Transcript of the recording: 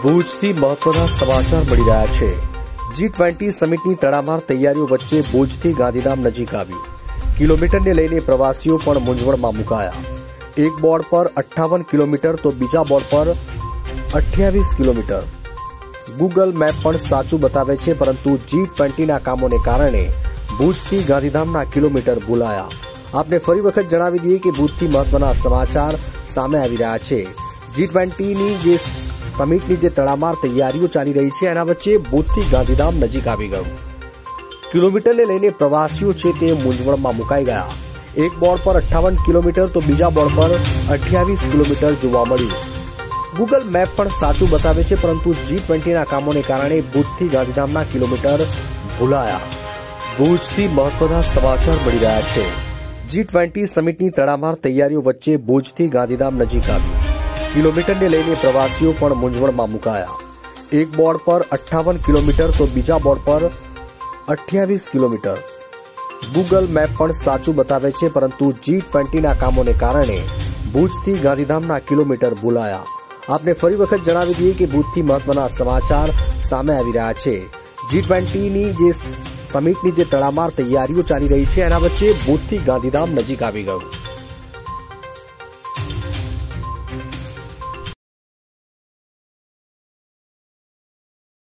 ભુજથી મહત્વના સમાચાર મળી રહ્યા છે જી ટ્વેન્ટી સમિટની તડામાર તૈયારીઓ વચ્ચે ભુજથી ગાંધીધામ નજીક આવ્યું કિલોમીટરને લઈને પ્રવાસીઓ પણ મૂંઝવણમાં મુકાયા એક બોર્ડ પર અઠ્ઠાવન કિલોમીટર તો બીજા બોર્ડ પર અઠ્યાવીસ કિલોમીટર ગૂગલ મેપ પણ સાચું બતાવે છે પરંતુ જી ટ્વેન્ટીના કામોને કારણે ભુજથી ગાંધીધામના કિલોમીટર ભૂલાયા આપને ફરી વખત જણાવી દઈએ કે ભુજથી મહત્વના સમાચાર સામે આવી રહ્યા છે જી ટ્વેન્ટીની જે સમિટની જે તડામાર તૈયારીઓ ચાલી રહી છે, એના વચ્ચે ભુજથી ગાંધીધામ નજીક આવી ગયું. કિલોમીટરને લઈને પ્રવાસીઓ છે તે મૂંઝવણમાં મુકાઈ ગયા. એક બોર્ડ પર અઠ્ઠાવન કિલોમીટર તો બીજા બોર્ડ પર અઠ્યાવીસ કિલોમીટર જોવા મળ્યું. ગૂગલ મેપ પણ સાચું બતાવે છે, પરંતુ જી ટ્વેન્ટીના કામોને કારણે ભુજથી ગાંધીધામના કિલોમીટર ભૂલાયા. ભુજથી મહત્વના સમાચાર મળી રહ્યા છે. જી ટ્વેન્ટી સમિટની તડામાર તૈયારીઓ વચ્ચે ભુજથી ગાંધીધામ નજીક આવ્યું કિલોમીટરને લઈને પ્રવાસીઓ પણ મૂંઝવણમાં મુકાયા એક બોર્ડ પર અઠ્ઠાવન કિલોમીટર તો બીજા બોર્ડ પર અઠ્યાવીસ કિલોમીટર ગૂગલ મેપ પણ સાચું બતાવે છે પરંતુ જી ટ્વેન્ટીના કામોને કારણે ભુજથી ગાંધીધામના કિલોમીટર ભૂલાયા આપને ફરી વખત જણાવી દઈએ કે ભુજથી મહત્વના સમાચાર સામે આવી રહ્યા છે જી ટ્વેન્ટીની જે સમિટની જે તડામાર તૈયારીઓ ચાલી રહી છે એના વચ્ચે ભુજથી ગાંધીધામ નજીક આવી ગયું